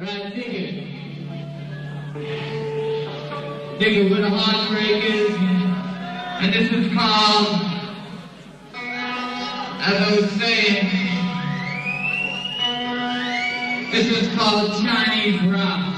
Right, dig it. Dig it with the heartbreakers. And this is called, as I was saying, this is called Chinese rock.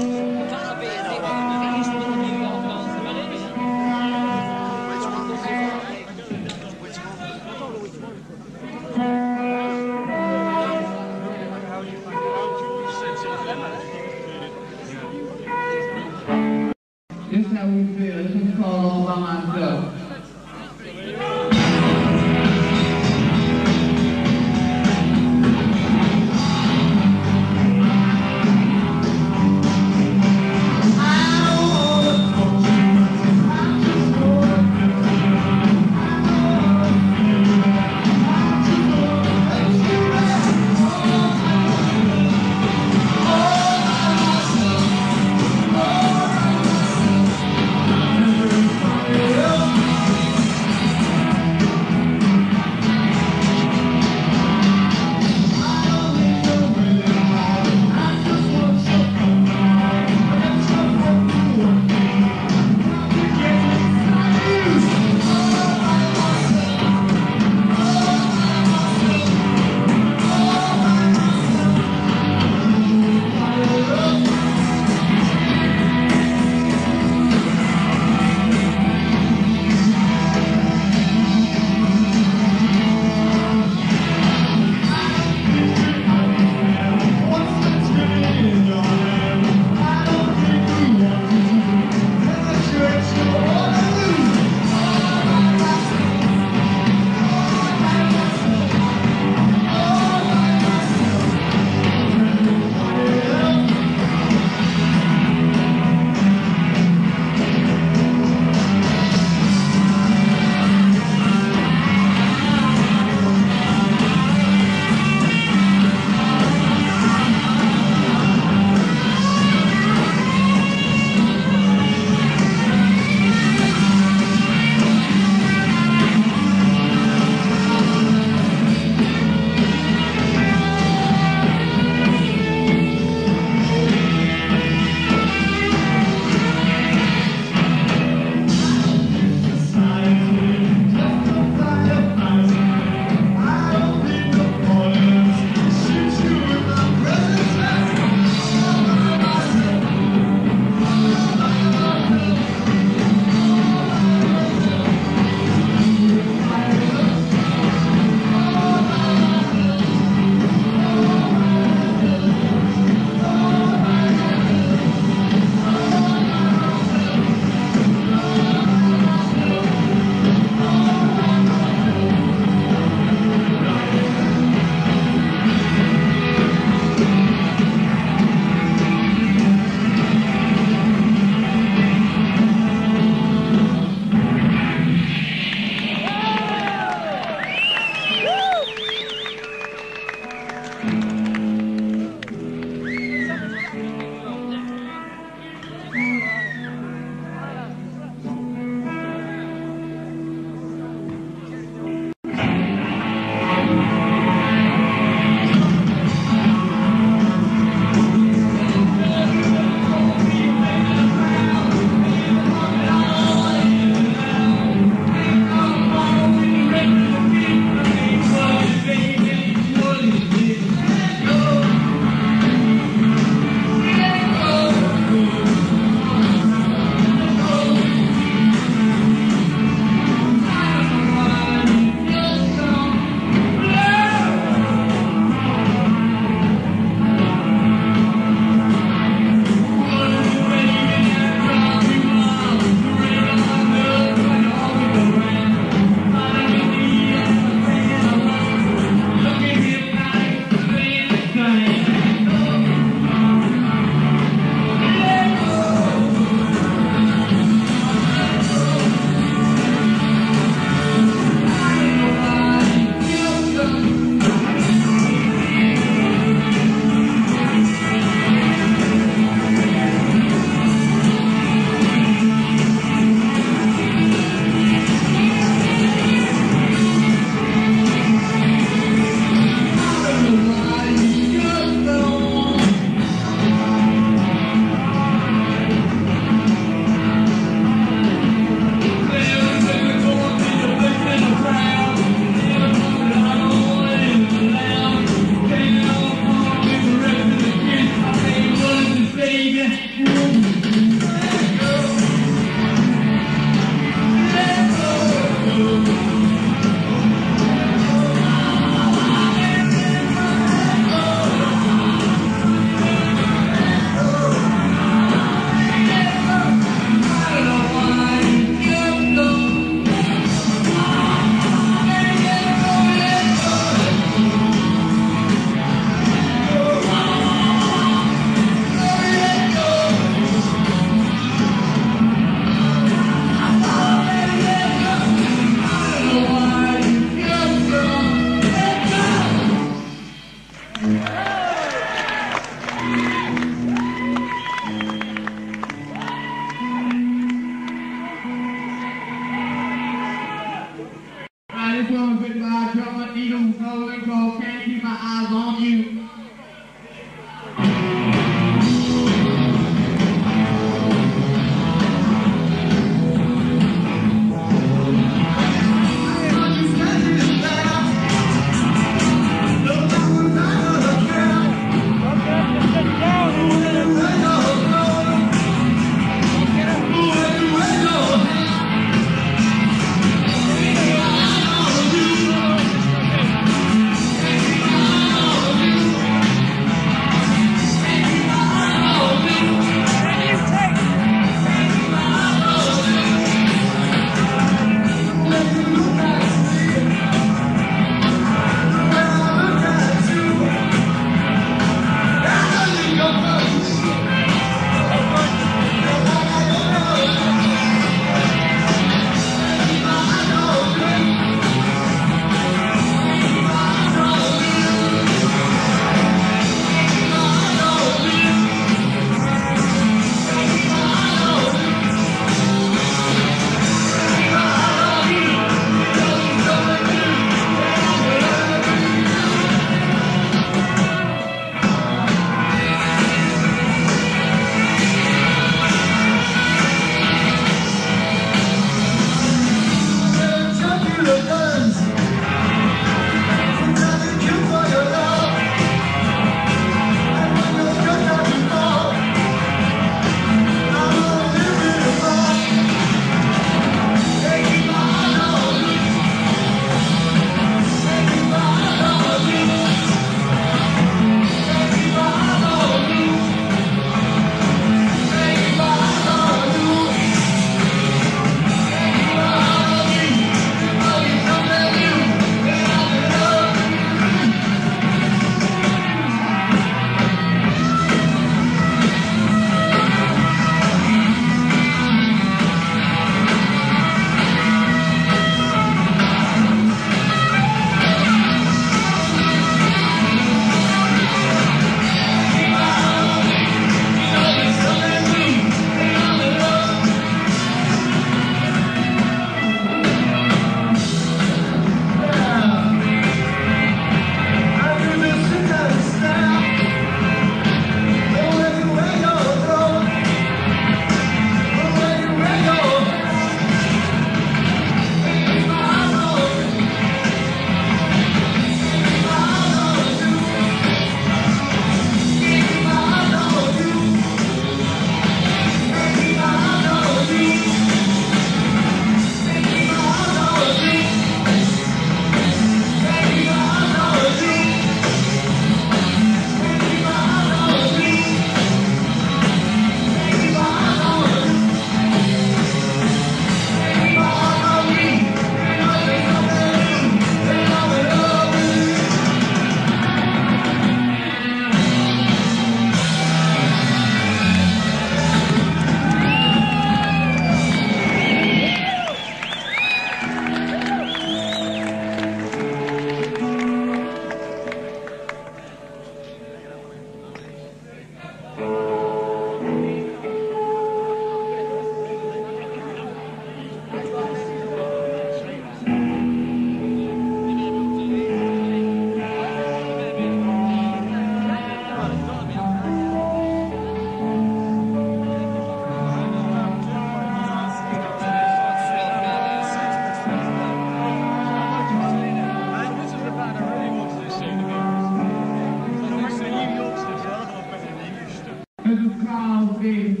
Thank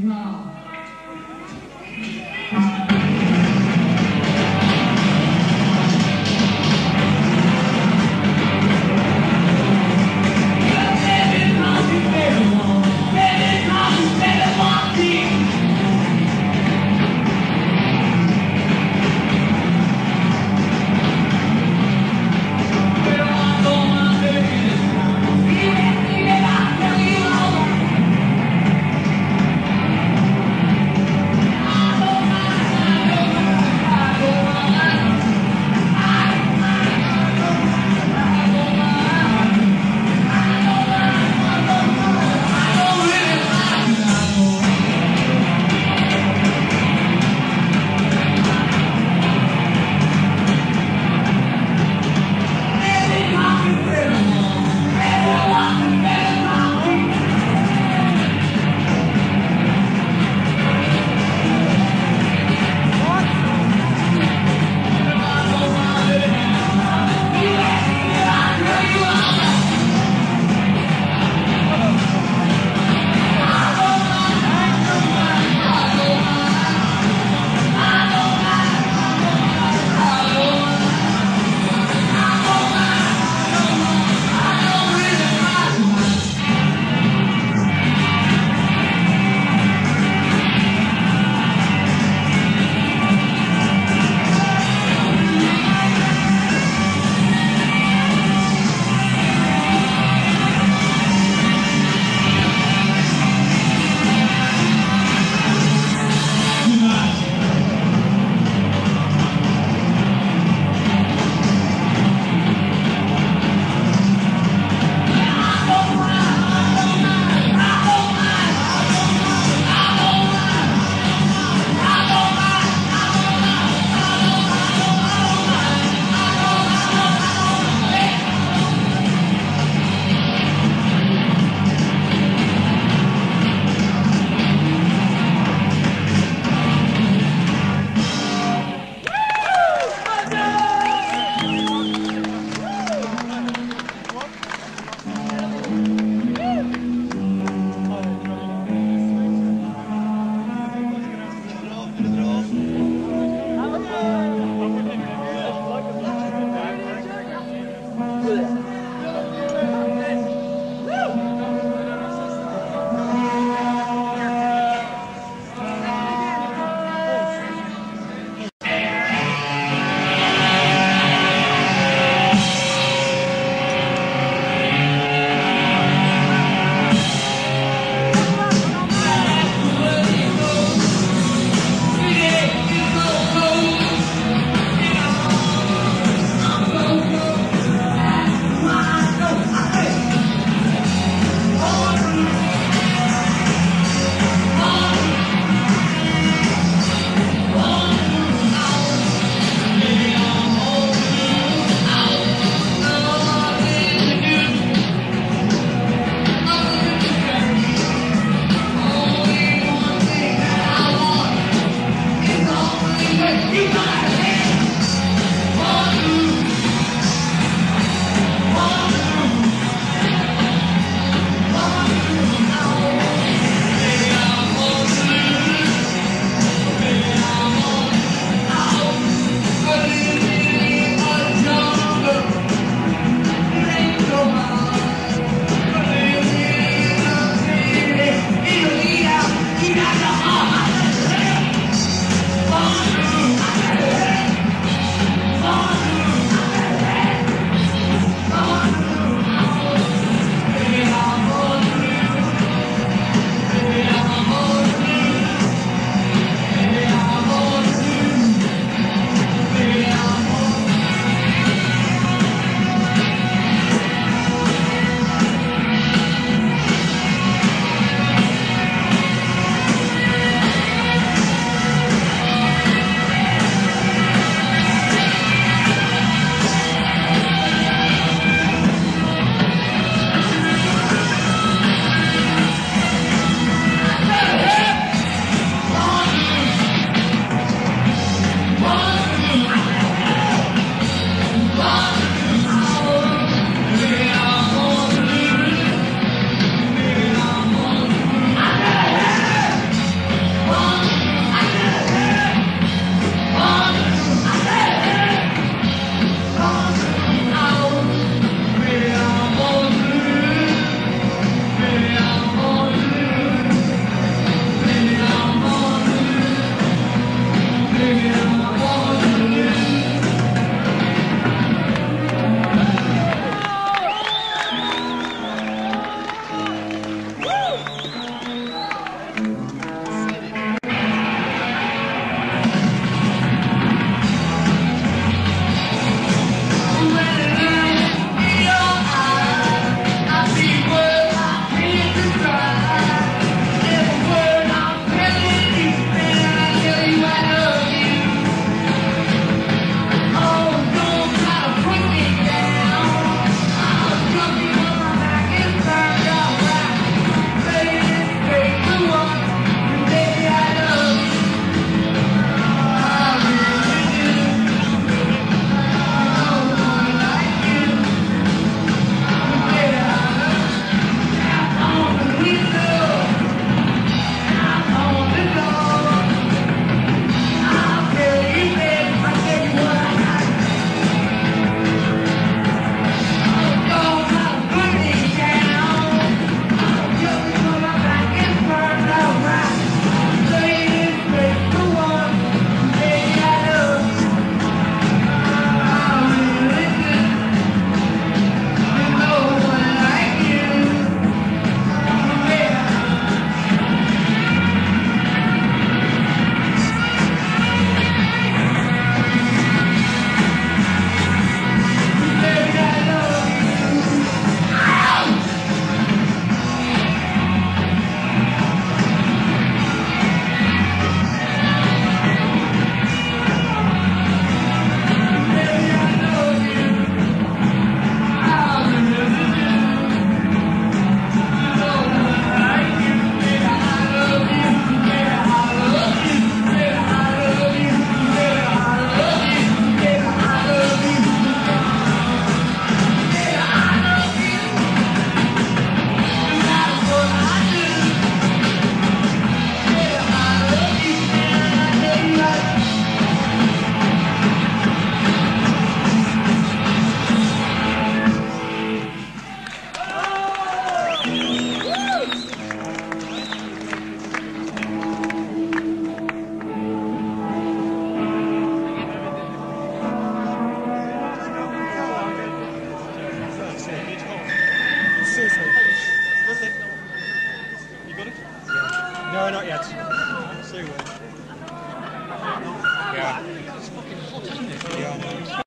Yeah.